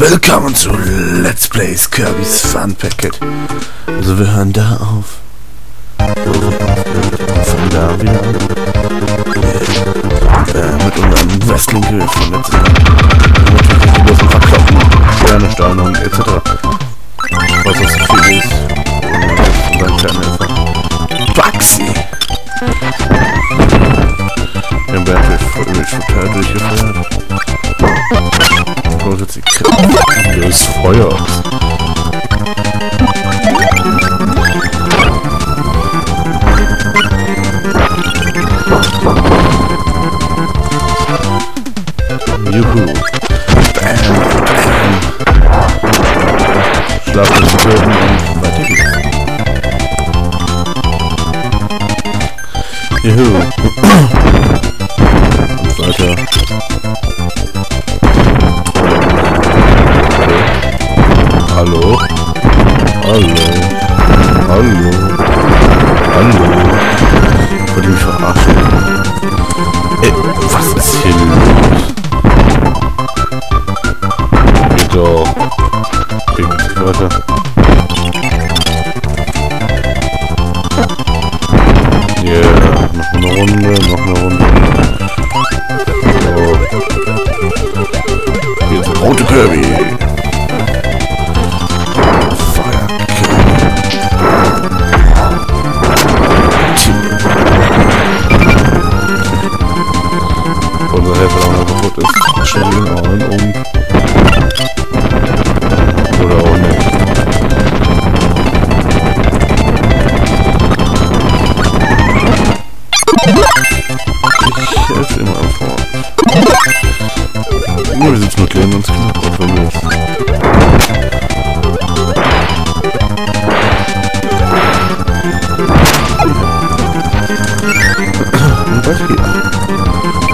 Willkommen zu Let's Plays Kirby's Fun Packet. Also wir hören da auf. Wir? Von da wieder an. Äh, mit unserem Wrestling-Grill von letztes Mal. Natürlich die großen Verkloppen, Sternesteuerung etc. Was auch so viel ist. Und dann kleiner Helfer. Baxi! Den Bernd wird total durchgefeuert. Die Kraft des Feuers. Juhu. Bam. Schlaf des Töten und weiter geht's. Juhu. weiter. Runde, noch eine Runde. So. Hier ist der rote Kirby. unser Helfer auch noch kaputt ist. Schon ihn ein um. Geht's. Kann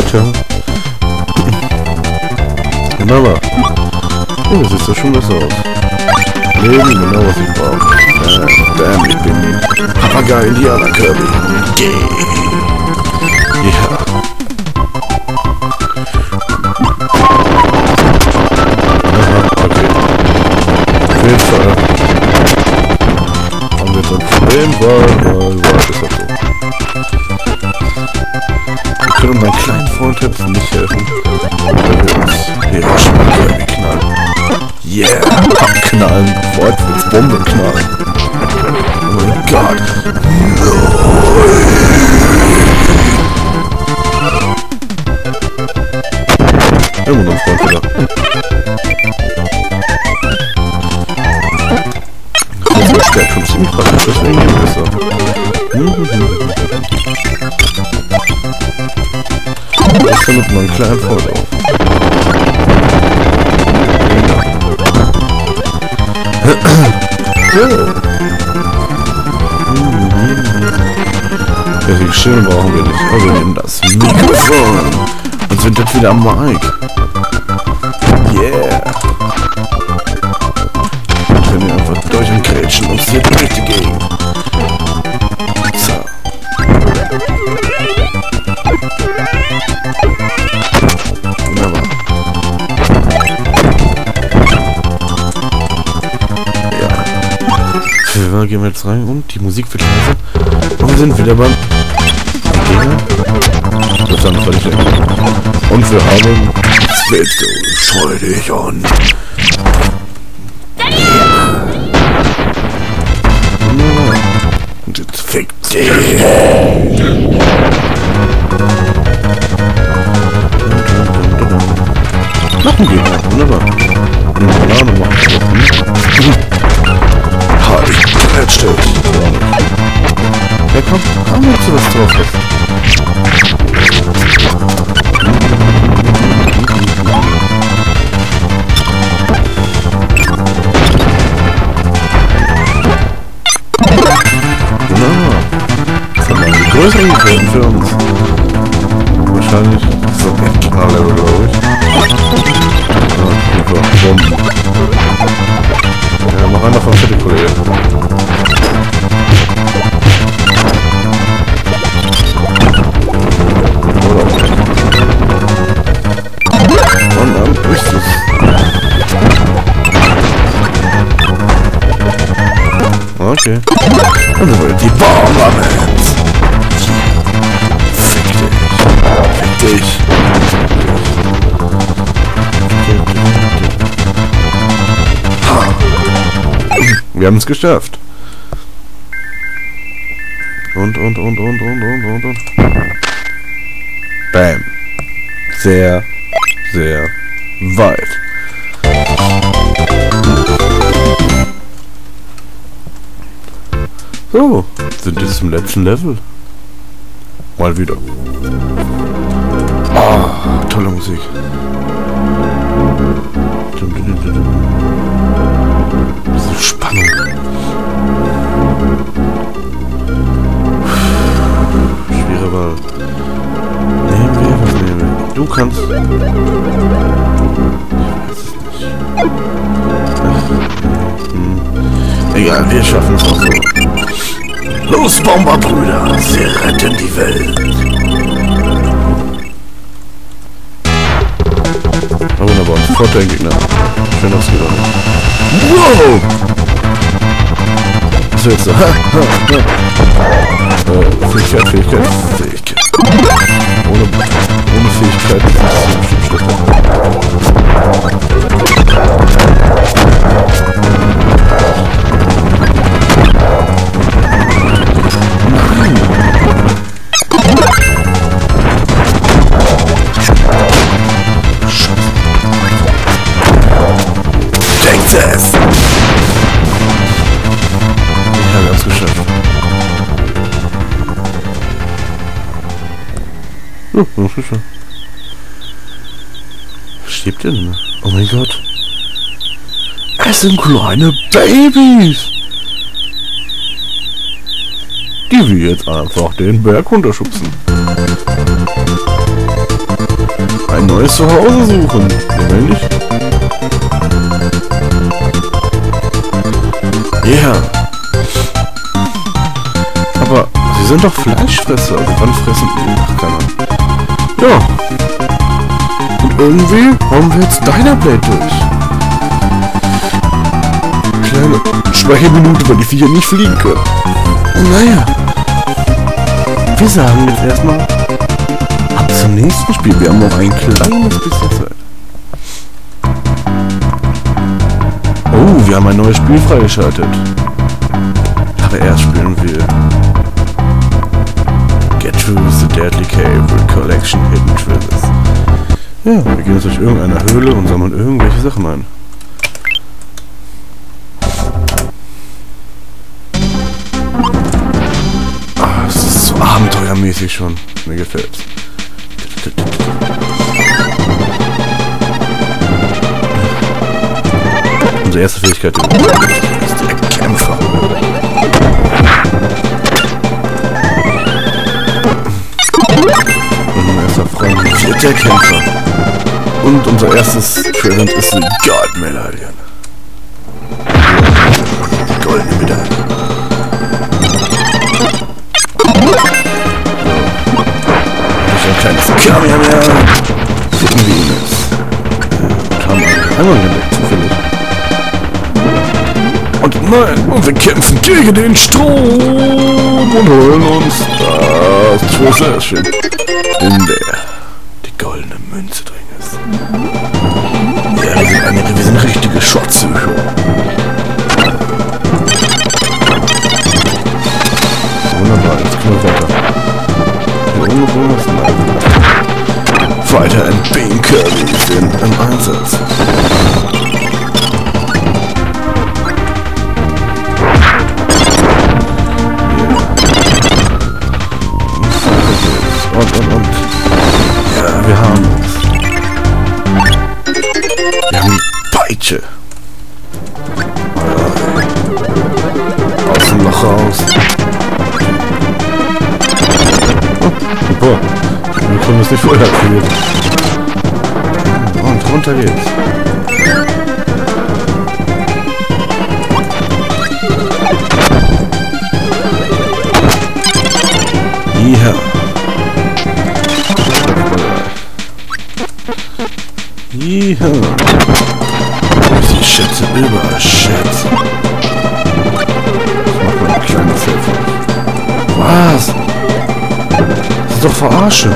Ciao, ciao. Wunderbar. Oh, sieht so schon besser aus. Leben, genau was ich brauche. Damn, ich bin Papagei Indianer Kirby. Yeah. Ja. Aha, okay. Auf jeden Fall. Haben wir jetzt ein Problem, weil, weil, weil, können meinen kleinen Freund jetzt nicht helfen, weil wir uns Kirby knallen. Yeah, abknallen, Fortwitz Bombe knallen. Oh mein Gott. Nein. Immer noch Freund wieder. Das ist der schon ziemlich praktisch, deswegen geht es besser. Das findet man einen kleinen Freund auf. Ja, die Schirme brauchen wir nicht. Aber wir nehmen das Mikrofon und sind jetzt wieder am Mic. Yeah. Wir können hier einfach durch und grätschen und hier durch die Gegend. Ja. Wir gehen jetzt rein und die Musik wird leiser. Und wir sind wieder beim Gegner. Das war völlig weg. Und wir haben go. Scheu dich an. Und jetzt fick dich. nächsten Gegner. Wunderbar. Wunderbar, dann machen wir ich prätschte dich. Ja, komm, komm, jetzt du was drauf. Das größere gefunden für uns. Wahrscheinlich so ein Knalllevel, glaube ich. Ja, super. Bomben. Ja, mach von City, Kollege. Wir haben es geschafft. Und, und, und, und, und, und, und, und. Bam. Sehr, sehr weit. So, sind jetzt zum letzten Level. Mal wieder. Ah, tolle Musik. Dum, dum, dum, Spannung. Schwere Wahl. Nehmen wir, was nehmen wir? Du kannst. Ich weiß es nicht. Ach, hm. Egal, wir schaffen es auch so. Los, Bomberbrüder, sie retten die Welt. Wunderbar, der Gegner. Schön ausgegangen. Wow! Was willst du? Ha, ha, ha. Äh, Fähigkeit, Was stirbt ihr denn? Oh mein Gott. Es sind kleine Babys! Die wir jetzt einfach den Berg runterschubsen. Ein neues Zuhause suchen. Nämlich Ja. Aber sie sind doch Fleischfresser. Also wann fressen die? Keine Ahnung. Ja. Und irgendwie haben wir jetzt Dynablade durch. Kleine Speicherminute, weil die Viecher nicht fliegen können. Naja. Wir sagen jetzt erstmal ab zum nächsten Spiel. Wir haben noch ein kleines bisschen Zeit. Oh, wir haben ein neues Spiel freigeschaltet. Aber erst spielen wir Get Through the Deadly Cave Collection Hidden Treasures. Ja, wir gehen jetzt durch irgendeine Höhle und sammeln irgendwelche Sachen ein. Ah, es ist so abenteuermäßig schon. Mir gefällt's. Unsere erste Fähigkeit ist der Kämpfer. Kämpfer. Und unser erstes Present ist die Goldmedaille. Goldene Medaille. Durch ein kleines Kamehameha ficken wir ihn jetzt. Und haben einen Hammer entdeckt, zufällig. Und nein, und wir kämpfen gegen den Strom und holen uns das Possession, in der Ja, wir sind, wir richtige Schrottpsycho. Wunderbar, jetzt können wir weiter. Hier oben noch irgendwas? Nein. Weiter in Bean Curry sind im Einsatz. Wir können es nicht vorher aktiviert. Und runter geht's. Ja. Ja. Die Schätze überall, Schätze. Ich mach mal ein kleines Hilfe. Was? Doch verarsche.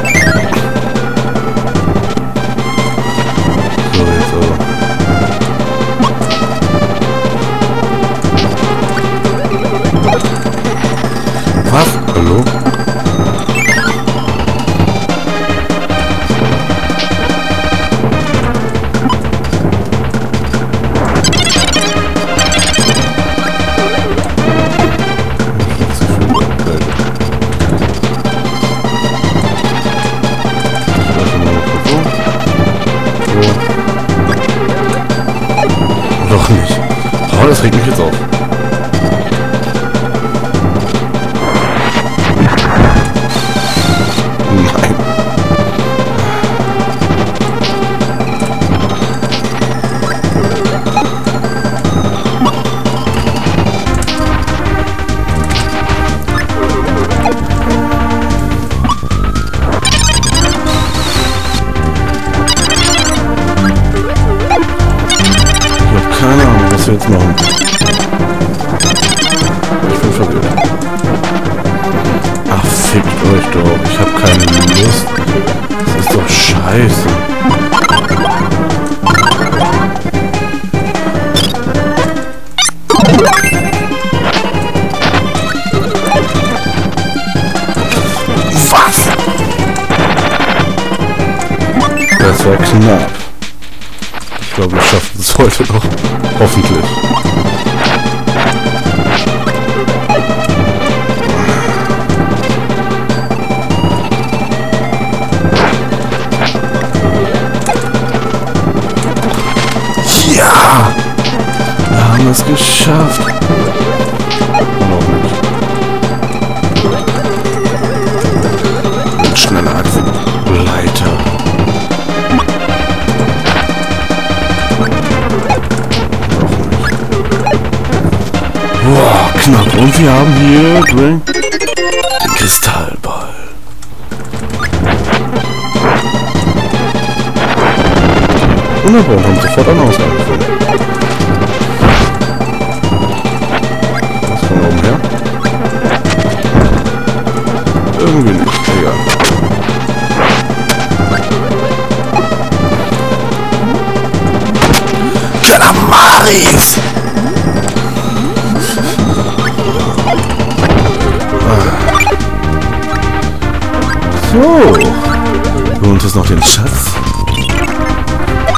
Fickt euch doch. Ich habe keine Lust. Das ist doch scheiße. Was? Das war knapp. Ich glaube, wir schaffen es heute noch. Hoffentlich. Geschafft. Mit schneller als Leiter. Boah, knapp. Und wir haben hier den Kristallball. Wunderbar, und haben sofort einen Ausgang gefunden. Kalamaris! So. Lohnt es noch den Schatz?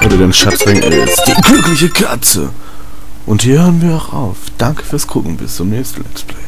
Oder den Schatzring ist die glückliche Katze. Und hier hören wir auch auf. Danke fürs Gucken. Bis zum nächsten Let's Play.